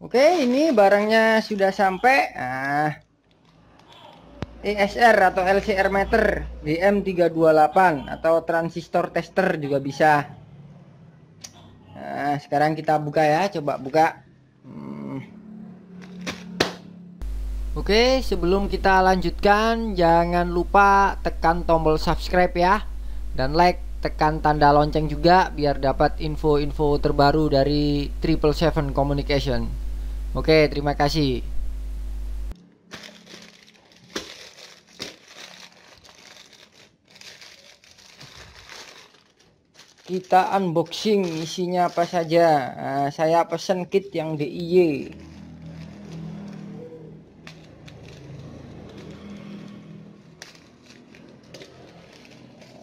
Oke, ini barangnya sudah sampai. Nah, ESR atau LCR meter DM328 atau transistor tester juga bisa. Nah, sekarang kita buka ya, coba buka. Hmm. Oke, sebelum kita lanjutkan, jangan lupa tekan tombol subscribe ya, dan like, tekan tanda lonceng juga biar dapat info-info terbaru dari Triple Seven Communication. Oke, terima kasih. Kita unboxing isinya apa saja. Nah, saya pesen kit yang DIY.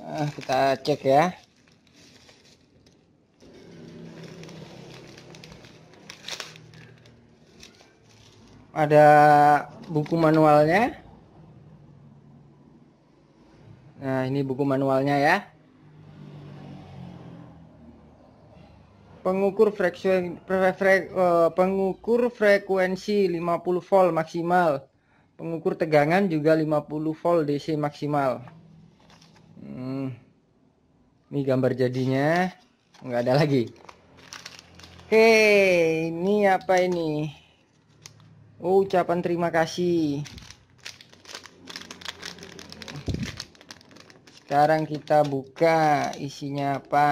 Nah, kita cek ya. Ada buku manualnya. Nah ini buku manualnya ya. Pengukur frekuensi fre, uh, pengukur frekuensi 50 volt maksimal. Pengukur tegangan juga 50 volt DC maksimal. Hmm. ini gambar jadinya. Nggak ada lagi. Oke ini apa ini Oh, ucapan terima kasih. Sekarang kita buka isinya apa.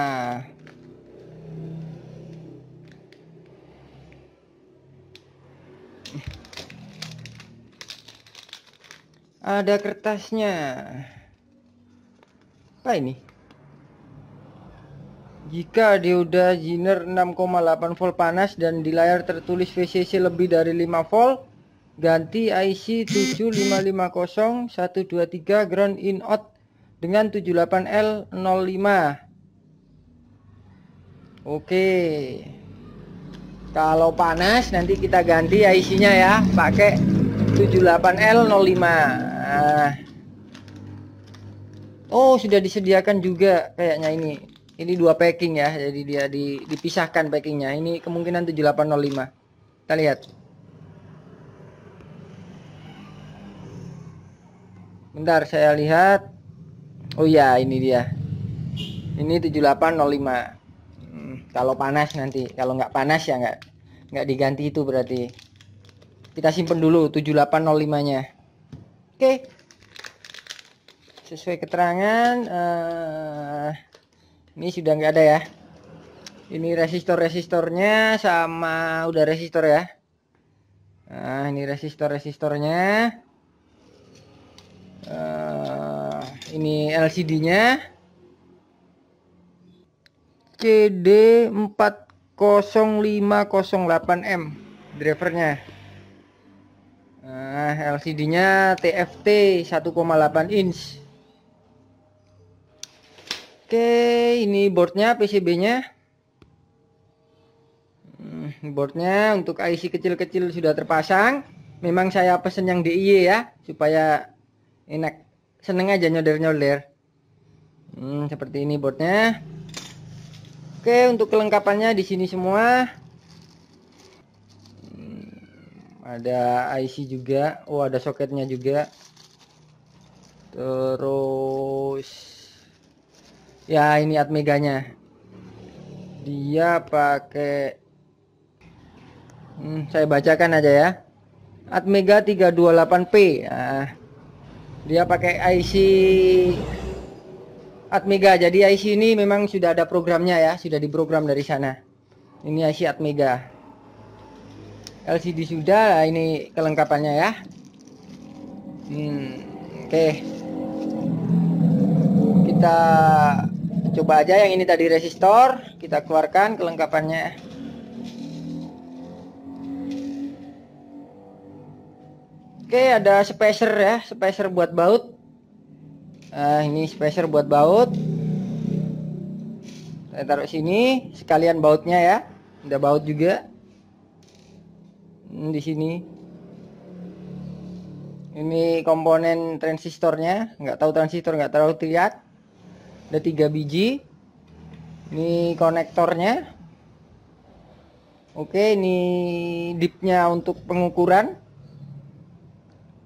Ada kertasnya. Apa ini? Jika dioda Ziner 6,8 volt panas dan di layar tertulis VCC lebih dari 5 volt, ganti IC 7550123 ground in out dengan 78L05. Oke. Kalau panas nanti kita ganti IC-nya ya, pakai 78L05. Nah. Oh, sudah disediakan juga kayaknya ini ini dua packing ya jadi dia di, dipisahkan packingnya. Ini kemungkinan 7805 kita lihat. Bentar saya lihat. Oh ya ini dia. Ini 7805 hmm, kalau panas nanti. Kalau nggak panas ya nggak nggak diganti itu berarti. Kita simpen dulu 7805 nya oke. Sesuai keterangan uh, ini sudah nggak ada ya. Ini resistor resistornya sama udah resistor ya. Nah ini resistor resistornya uh, ini LCD nya CD 40508M drivernya. Nah LCD nya TFT 1,8 inch Oke, ini boardnya, PCB-nya. Hmm, boardnya untuk IC kecil-kecil sudah terpasang. Memang saya pesen yang DIY ya, supaya enak. Seneng aja nyolder-nyolder. Hmm, seperti ini boardnya. Oke, untuk kelengkapannya di sini semua. Hmm, ada IC juga. Oh, ada soketnya juga. Terus ya ini Atmeganya dia pakai hmm, saya bacakan aja ya. Atmega 328P nah, dia pakai IC Atmega jadi IC ini memang sudah ada programnya ya. Sudah diprogram dari sana. Ini IC Atmega LCD sudah. Ini kelengkapannya ya. Hmm, oke. Okay. kita coba aja yang ini tadi resistor kita keluarkan kelengkapannya. Oke ada spacer ya spacer buat baut. Nah ini spacer buat baut. Saya taruh sini sekalian bautnya ya. Ada baut juga. Hmm, di sini. Ini komponen transistornya. Nggak tahu transistor nggak terlalu terlihat ada tiga biji ini konektornya Oke, ini dipnya untuk pengukuran.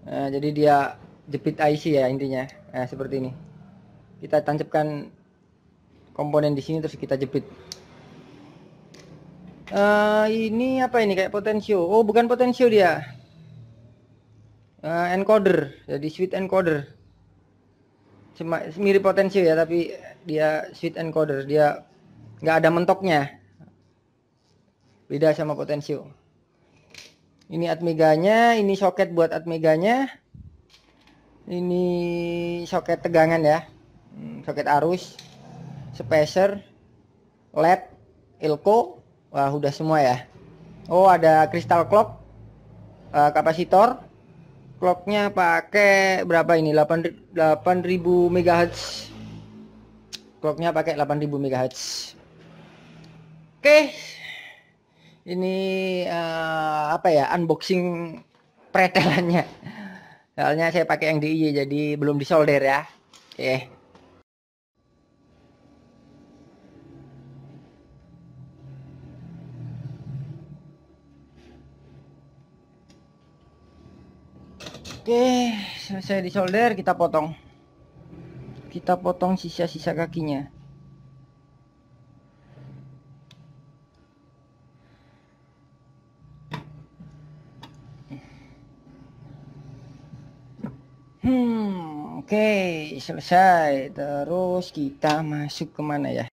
Nah, jadi dia jepit IC ya intinya. Nah, seperti ini. Kita tancapkan komponen di sini terus kita jepit. Uh, ini apa ini kayak potensio? Oh, bukan potensio dia. Uh, encoder, jadi switch encoder. Cuma mirip potensio ya, tapi dia switch encoder. Dia nggak ada mentoknya. Beda sama potensio ini atmeganya ini soket buat atmeganya. Ini soket tegangan ya. Hmm, soket arus spacer led ilko. Wah udah semua ya. Oh ada crystal clock uh, kapasitor clocknya pakai berapa ini? 8 8000 MHz clocknya pakai 8000 MHz oke. Ini uh, apa ya unboxing pretelannya. Soalnya saya pakai yang DIY jadi belum disolder ya. Oke. okay. Oke, selesai disolder, kita potong. Kita potong sisa-sisa kakinya. Hmm, oke, selesai. Terus kita masuk ke mana ya?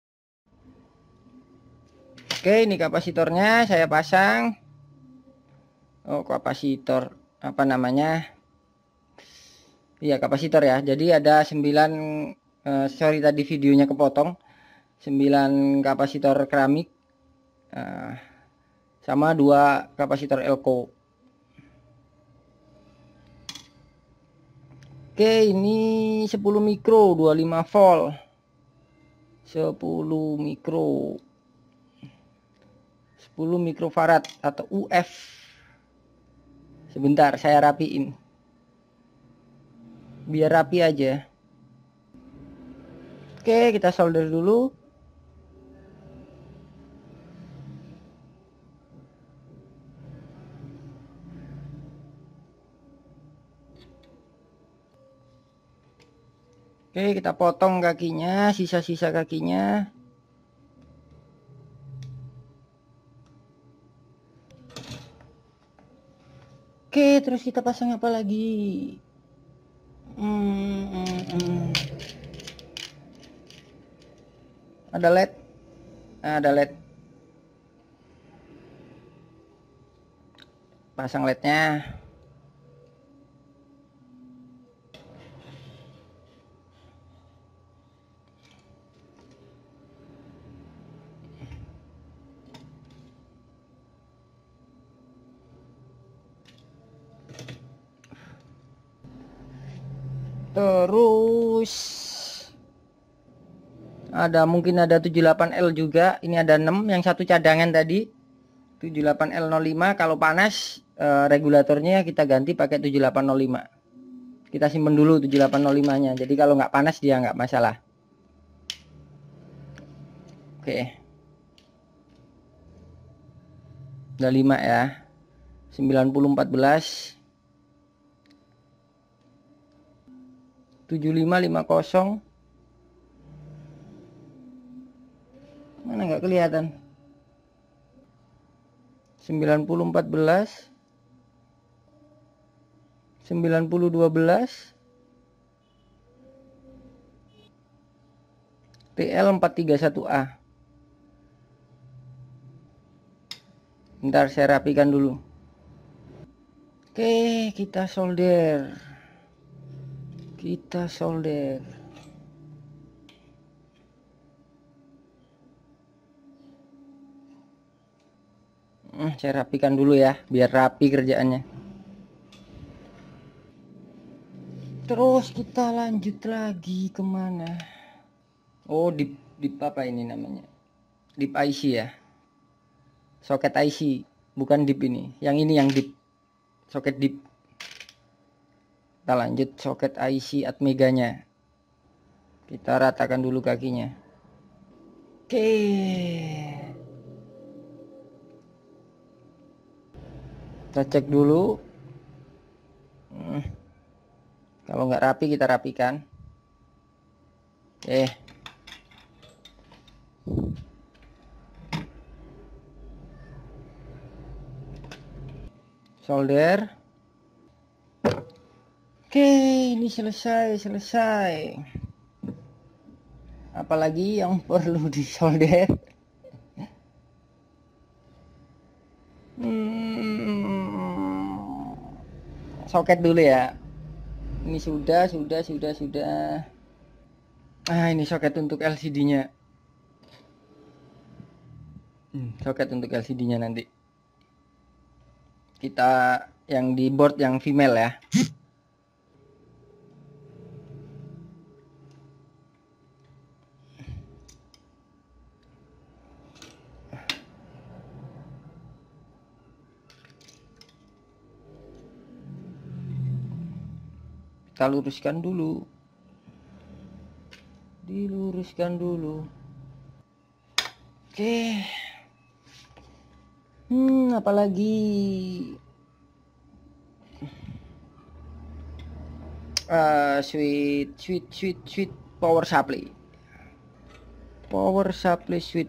Oke, ini kapasitornya saya pasang. Oh, kapasitor apa namanya? Iya, kapasitor ya. Jadi ada 9 uh, sorry tadi videonya kepotong. 9 kapasitor keramik uh, sama dua kapasitor elko Oke, ini 10 mikro 25 volt. 10 mikro. 10 mikrofarad atau UF. Sebentar, saya rapiin. Biar rapi aja. Oke, kita solder dulu. Oke, kita potong kakinya, sisa-sisa kakinya. Oke, terus kita pasang apa lagi? Hmm, hmm, hmm. Ada LED. Ada LED. Pasang LED-nya. Terus ada mungkin ada 78L juga. Ini ada 6 yang satu cadangan tadi. 78L05 kalau panas eh, regulatornya kita ganti pakai 7805 kita simpen dulu 7805 nya jadi kalau nggak panas dia nggak masalah. Oke. Udah 5 ya. 9014 7550 mana nggak kelihatan? 9014 9012 TL 431A Ntar saya rapikan dulu. Oke kita solder kita solder. Hmm, saya rapikan dulu ya biar rapi kerjaannya. Terus kita lanjut lagi ke mana? Oh di di apa ini namanya? Dip IC ya? Soket IC bukan dip ini. Yang ini yang dip soket dip kita lanjut soket IC Atmeganya kita ratakan dulu kakinya. Oke. Kita cek dulu. Hmm. kalau nggak rapi kita rapikan. Eh solder oke ini selesai selesai. Apalagi yang perlu disolder. Hmm, soket dulu ya. Ini sudah sudah sudah sudah. Ah ini soket untuk LCD nya hmm, soket untuk LCD nya nanti. Kita yang di board yang female ya kita luruskan dulu. Diluruskan dulu. Oke. Hmm apalagi uh, sweet sweet sweet sweet power supply. Power supply sweet.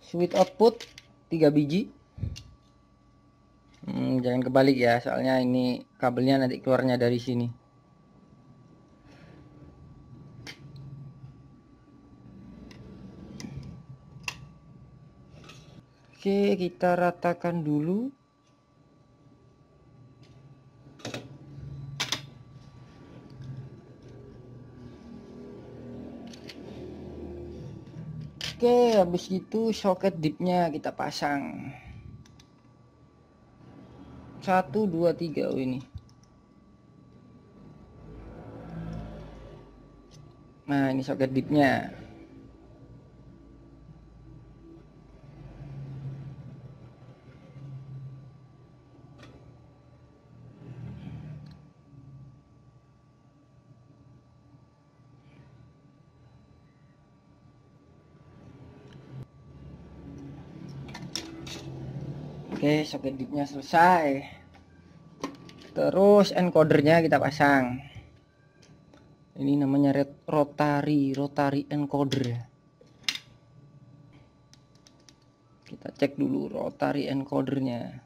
Sweet output tiga biji. Hmm, jangan kebalik ya soalnya ini kabelnya nanti keluarnya dari sini. Oke kita ratakan dulu Oke, habis itu soket dipnya kita pasang. Satu, dua, tiga. Oh ini. Nah, ini soket dipnya. Oke, soket dipnya selesai. Terus encodernya kita pasang. Ini namanya red rotary, rotary encoder. Kita cek dulu rotary encodernya.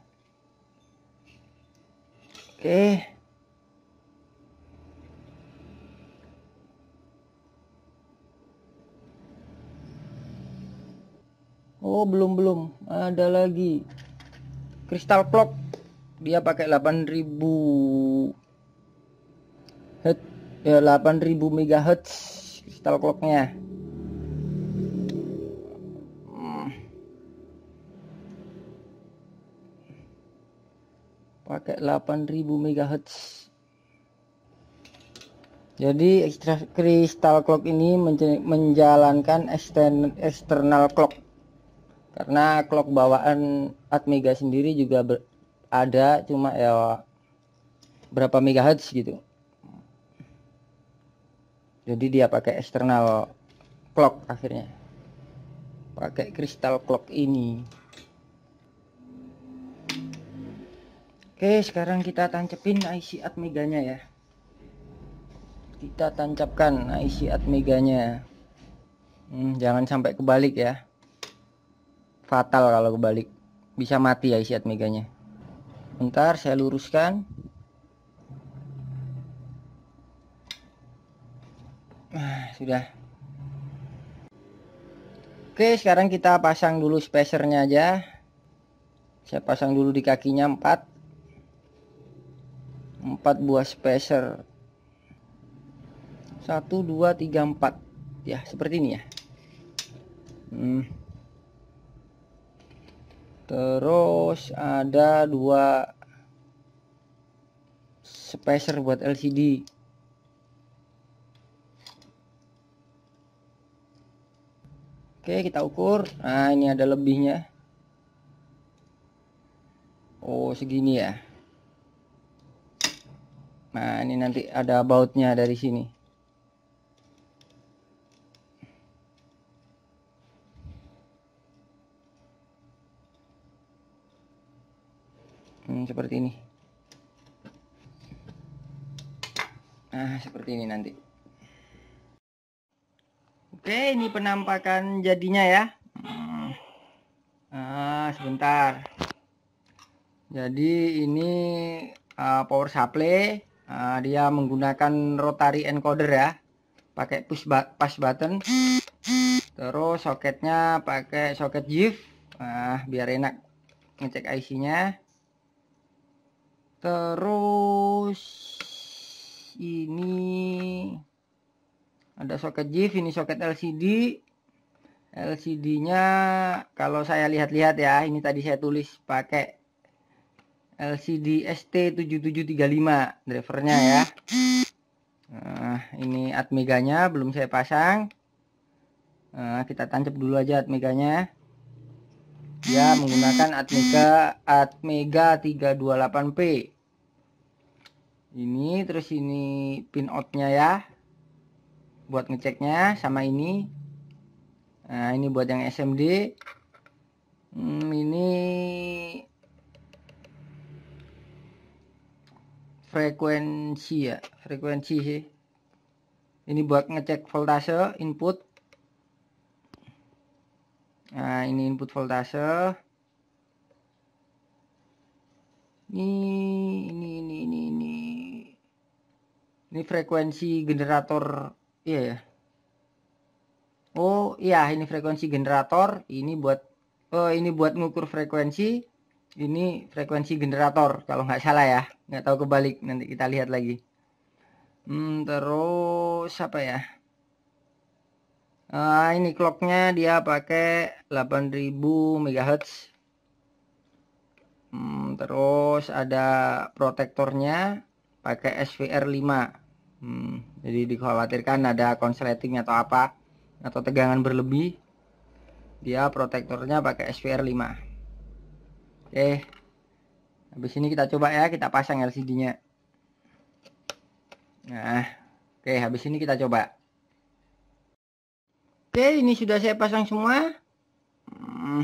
Oke. Oh, belum belum. Ada lagi crystal clock dia pakai 8000 Hz ya 8000 MHz crystal clocknya hmm. pakai 8000 MHz jadi crystal clock ini menjalankan external clock karena clock bawaan Atmega sendiri juga ada cuma ya berapa megahertz gitu. Jadi dia pakai eksternal clock akhirnya. Pakai kristal clock ini. Oke sekarang kita tancepin IC Atmeganya ya. Kita tancapkan IC Atmeganya hmm, jangan sampai kebalik ya fatal kalau kebalik. Bisa mati ya isi meganya bentar saya luruskan. Nah, sudah. Oke sekarang kita pasang dulu spacernya aja. Saya pasang dulu di kakinya 4 4 buah spacer. 1 2 3 4 ya seperti ini ya. Hmm terus ada dua spacer buat LCD Oke kita ukur. Nah ini ada lebihnya. Oh segini ya. Nah ini nanti ada bautnya dari sini hmm, seperti ini. Nah seperti ini nanti. Oke ini penampakan jadinya ya. Nah sebentar. Jadi ini uh, power supply. Uh, dia menggunakan rotary encoder ya. Pakai push pas button. Terus soketnya pakai soket JIF nah biar enak ngecek IC nya terus ini ada soket JIF ini soket LCD LCD nya kalau saya lihat-lihat ya ini tadi saya tulis pakai LCD ST7735 drivernya ya. Nah, ini atmeganya belum saya pasang. Nah, kita tancap dulu aja atmeganya dia menggunakan atmega atmega 328P ini terus ini pin outnya ya. Buat ngeceknya sama ini. Nah ini buat yang SMD hmm, ini frekuensi ya frekuensi sih. Ini buat ngecek voltase input. Nah ini input voltase. Ini ini ini ini ini ini frekuensi generator iya ya? Oh iya ini frekuensi generator ini buat oh ini buat ngukur frekuensi ini frekuensi generator kalau nggak salah ya nggak tahu kebalik nanti kita lihat lagi. Hmm, terus apa ya? Nah, ini clocknya dia pakai 8000 MHz hmm, terus ada protektornya pakai SVR 5 hmm, jadi dikhawatirkan ada konsleting atau apa atau tegangan berlebih dia protektornya pakai SVR 5 oke habis ini kita coba ya kita pasang LCD nya nah oke habis ini kita coba. Oke ini sudah saya pasang semua. Hmm.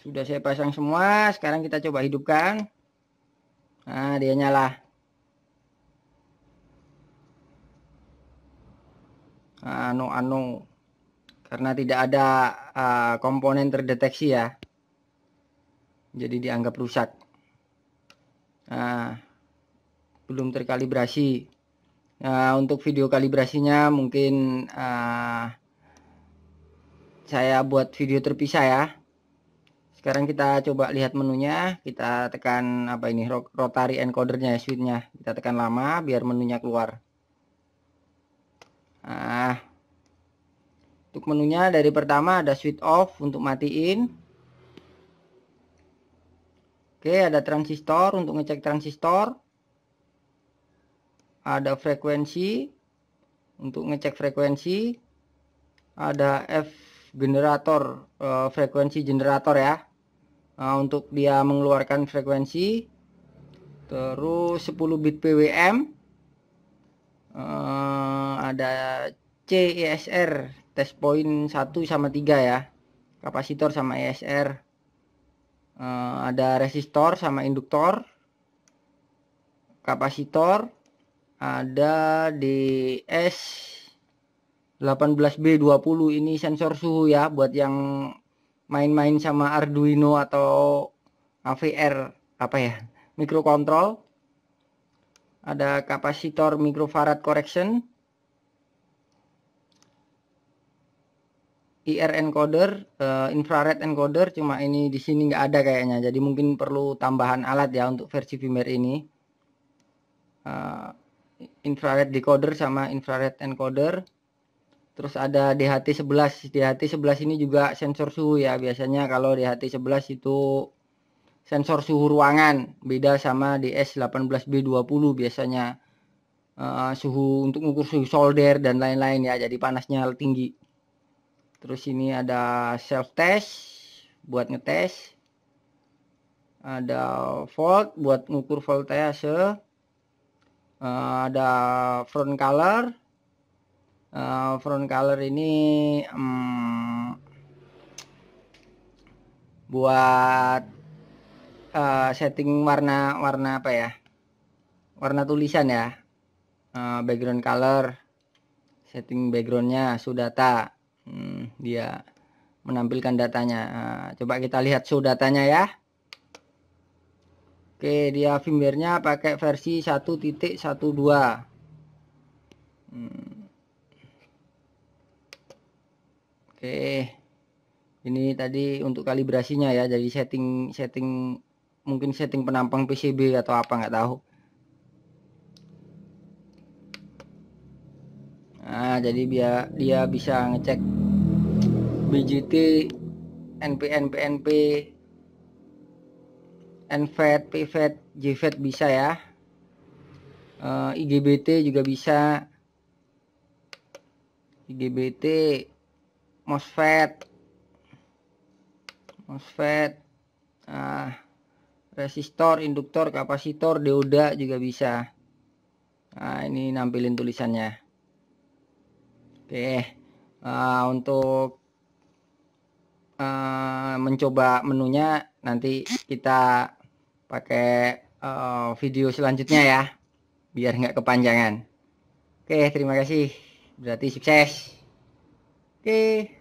sudah saya pasang semua sekarang kita coba hidupkan nah dia nyala anu anu. Karena tidak ada uh, komponen terdeteksi ya. Jadi dianggap rusak. Nah belum terkalibrasi. Nah untuk video kalibrasinya mungkin uh, saya buat video terpisah ya sekarang kita coba lihat menunya. Kita tekan apa ini rotary encodernya switchnya. Kita tekan lama biar menunya keluar. Nah. Untuk menunya dari pertama ada switch off untuk matiin. Oke ada transistor untuk ngecek transistor. Ada frekuensi untuk ngecek frekuensi. Ada F generator uh, frekuensi generator ya nah, untuk dia mengeluarkan frekuensi terus 10 bit PWM uh, eh, ada CESR test point 1 sama 3 ya kapasitor sama ESR uh, eh, ada resistor sama induktor kapasitor ada DS 18B20 ini sensor suhu ya buat yang main-main sama Arduino atau AVR apa ya microcontrol. Ada kapasitor microfarad correction. IR encoder uh, infrared encoder cuma ini di sini nggak ada kayaknya. Jadi mungkin perlu tambahan alat ya untuk versi firmware ini. Uh, infrared decoder sama infrared encoder Terus ada DHT11. DHT11 ini juga sensor suhu ya. Biasanya kalau DHT11 itu sensor suhu ruangan. Beda sama DS18B20 biasanya. Uh, suhu untuk mengukur suhu solder dan lain-lain ya. Jadi panasnya tinggi. Terus ini ada self test buat ngetes. Ada volt buat mengukur voltase. Uh, ada front color uh, front color ini um, buat uh, setting warna warna apa ya? Warna tulisan ya. Uh, background color setting backgroundnya sudata. Hmm, dia menampilkan datanya. Nah, coba kita lihat show datanya ya. Oke dia firmware-nya pakai versi 1.12 hmm. Oke. Ini tadi untuk kalibrasinya ya jadi setting setting mungkin setting penampang PCB atau apa nggak tahu. Nah jadi biar dia bisa ngecek BGT NPN PNP NVET PVET JVET bisa ya. Uh, eh, IGBT juga bisa. IGBT MOSFET MOSFET nah, resistor induktor kapasitor dioda juga bisa nah ini nampilin tulisannya Oke, uh, untuk uh, mencoba menunya nanti kita pakai uh, video selanjutnya ya, biar nggak kepanjangan. Oke, terima kasih. Berarti sukses. Oke.